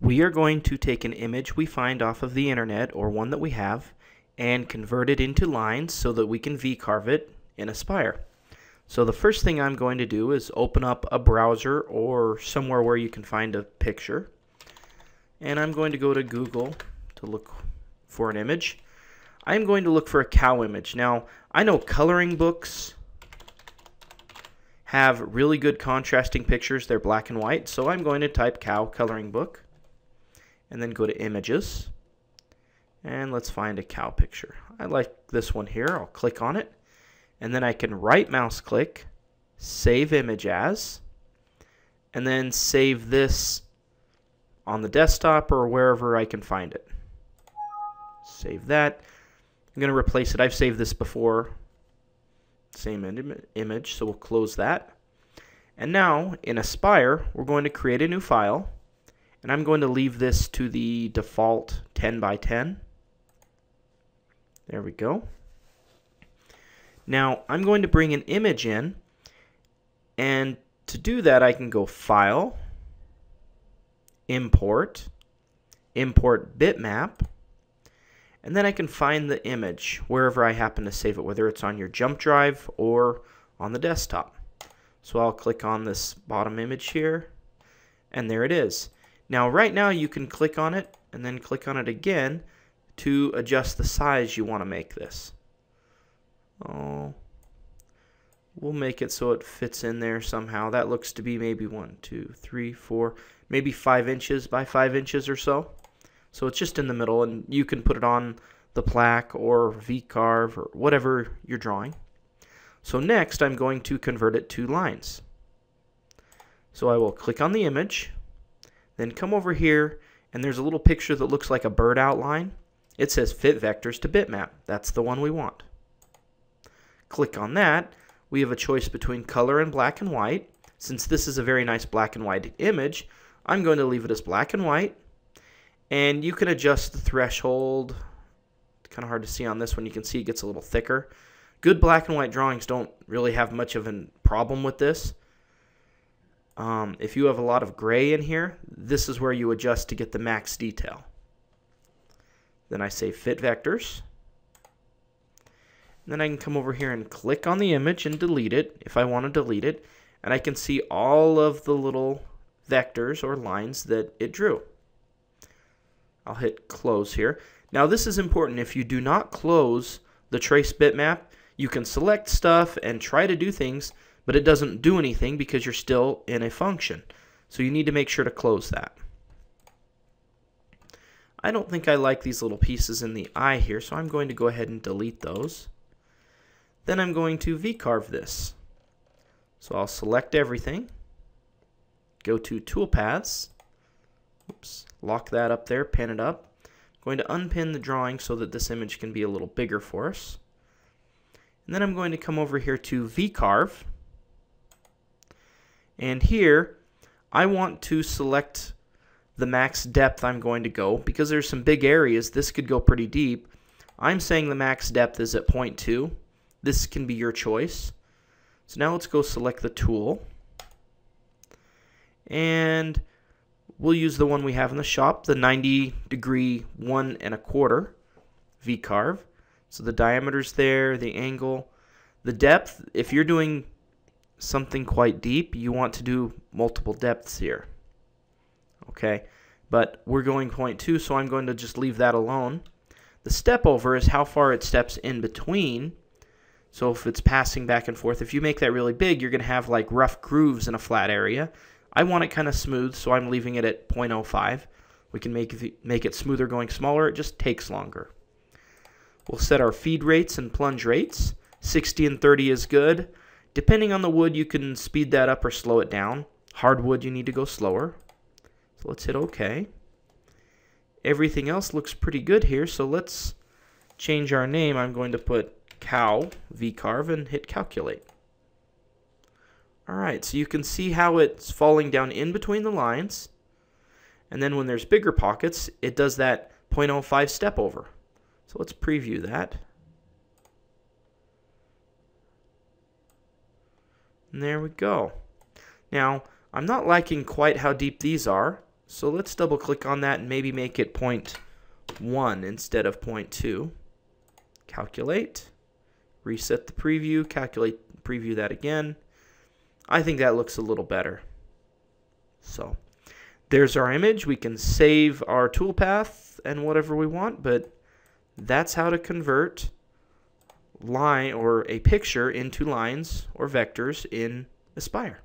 we are going to take an image we find off of the internet or one that we have and convert it into lines so that we can V-carve it in Aspire. So the first thing I'm going to do is open up a browser or somewhere where you can find a picture. And I'm going to go to Google to look for an image. I'm going to look for a cow image. Now, I know coloring books have really good contrasting pictures. They're black and white. So I'm going to type cow coloring book and then go to images. And let's find a cow picture. I like this one here. I'll click on it. And then I can right mouse click, save image as, and then save this on the desktop or wherever I can find it. Save that. I'm going to replace it. I've saved this before. Same Im image, so we'll close that. And now in Aspire, we're going to create a new file. And I'm going to leave this to the default 10 by 10. There we go. Now I'm going to bring an image in and to do that I can go File, Import, Import Bitmap, and then I can find the image wherever I happen to save it, whether it's on your jump drive or on the desktop. So I'll click on this bottom image here, and there it is. Now right now you can click on it and then click on it again to adjust the size you want to make this. Oh, we'll make it so it fits in there somehow. That looks to be maybe one, two, three, four, maybe five inches by five inches or so. So it's just in the middle, and you can put it on the plaque or V-carve or whatever you're drawing. So next, I'm going to convert it to lines. So I will click on the image, then come over here, and there's a little picture that looks like a bird outline. It says Fit Vectors to Bitmap. That's the one we want. Click on that. We have a choice between color and black and white. Since this is a very nice black and white image, I'm going to leave it as black and white. And you can adjust the threshold. It's kind of hard to see on this one. You can see it gets a little thicker. Good black and white drawings don't really have much of a problem with this. Um, if you have a lot of gray in here, this is where you adjust to get the max detail. Then I say Fit Vectors. And Then I can come over here and click on the image and delete it if I want to delete it. And I can see all of the little vectors or lines that it drew. I'll hit close here. Now this is important. If you do not close the trace bitmap, you can select stuff and try to do things, but it doesn't do anything because you're still in a function. So you need to make sure to close that. I don't think I like these little pieces in the eye here, so I'm going to go ahead and delete those. Then I'm going to V-carve this. So I'll select everything, go to Toolpaths, oops, lock that up there, pin it up. I'm going to unpin the drawing so that this image can be a little bigger for us. And then I'm going to come over here to V-carve. And here, I want to select the max depth I'm going to go. Because there's some big areas, this could go pretty deep. I'm saying the max depth is at 0.2. This can be your choice. So now let's go select the tool. And we'll use the one we have in the shop, the 90 degree one and a quarter V-carve. So the diameter's there, the angle, the depth. If you're doing something quite deep, you want to do multiple depths here. Okay, but we're going 0.2, so I'm going to just leave that alone. The step over is how far it steps in between so if it's passing back and forth, if you make that really big, you're going to have like rough grooves in a flat area. I want it kind of smooth, so I'm leaving it at 0.05. We can make it, make it smoother going smaller. It just takes longer. We'll set our feed rates and plunge rates. 60 and 30 is good. Depending on the wood, you can speed that up or slow it down. Hardwood, you need to go slower. So let's hit OK. Everything else looks pretty good here, so let's change our name. I'm going to put cow vcarve and hit calculate. Alright, so you can see how it's falling down in between the lines. And then when there's bigger pockets, it does that 0.05 step over. So let's preview that. And there we go. Now, I'm not liking quite how deep these are, So let's double click on that and maybe make it point 0.1 instead of point 0.2. Calculate, reset the preview, calculate, preview that again. I think that looks a little better. So there's our image. We can save our toolpath and whatever we want, but that's how to convert line or a picture into lines or vectors in Aspire.